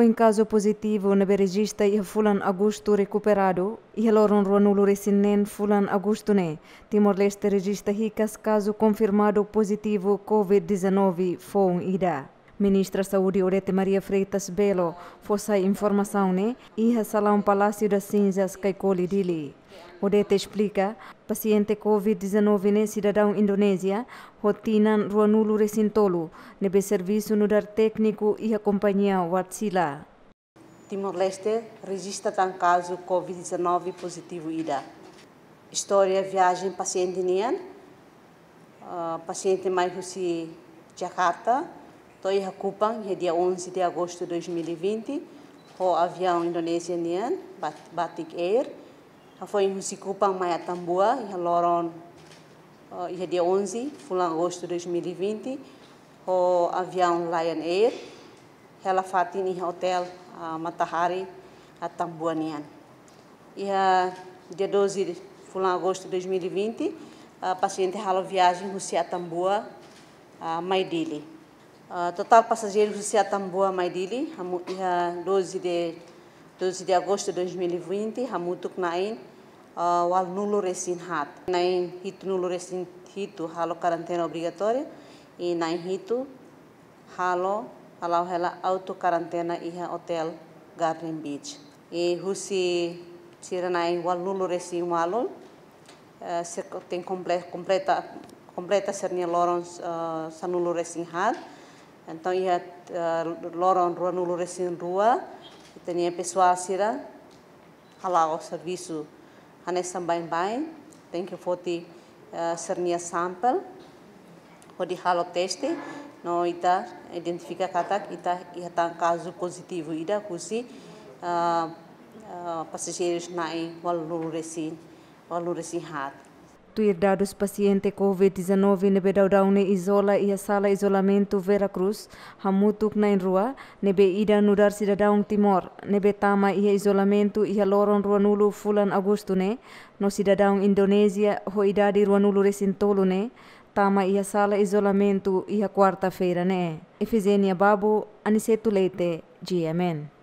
Em caso positivo na regista e fulan agosto recuperado e loron ruanulo resinen fulan agosto ne. Timor-Leste registra ricas caso confirmado positivo COVID-19 foi ida. Ministra Saúde Orete Maria Freitas Belo fosse informação né e salão Palácio das Cinzas Kaikoli Dili. Odete explica, paciente COVID-19 né cidadão Indonésia, rotinan ruanulo recintolo, nebe serviço no dar técnico e a companhia Watsila. Timor-Leste registra um caso COVID-19 positivo ida. História viagem paciente nian, uh, paciente mais Rusi Jakarta, Toi Hakupang, dia 11 de agosto de 2020, o avião indonésia nian, Batik Air, foi em Husikupang Maya Tambua, e loron uh, dia 11 de agosto de 2020, o avião Lion Air, ela fatin em hotel Matahari, a Tambua. E uh, dia 12 de agosto de 2020, a paciente halo viagem Husi Tambua, uh, Maidili. Uh, total passageiros do Cia Tambua Maidili, uh, 12 de 12 de agosto de 2020, hamutuk nain uh, wal nulo resin hat. Nain hitu nulo resin hitu halo quarentena obrigatória e nain hitu halo halau hela auto quarentena iha hotel Garden Beach. E husi tira nain wal nulo resin walol uh, tem completa completa completa sernia lorons uh, sanulo resin hat. Então, ia uh, loron rua no resin rua, tinha pessoal sira, halau serviço hanes sambain bain, tem que foti sernia sample, pode halo teste, no ita identifica kata ita ia tang caso positivo ida kusi uh, uh, passageiros nai wal resin wal resin hat. Tuir dados paciente COVID-19 nebe daudaune isola e a sala isolamento Vera Cruz, hamutuk na rua, nebe ida nudar cidadão Timor, nebe tama ia isolamento ia loron rua nulu fulan agosto ne, no cidadão Indonésia ho idade rua nulu resintolo ne, tama ia sala isolamento ia quarta-feira ne. Efizenia Babo, Aniceto Leite, GMN.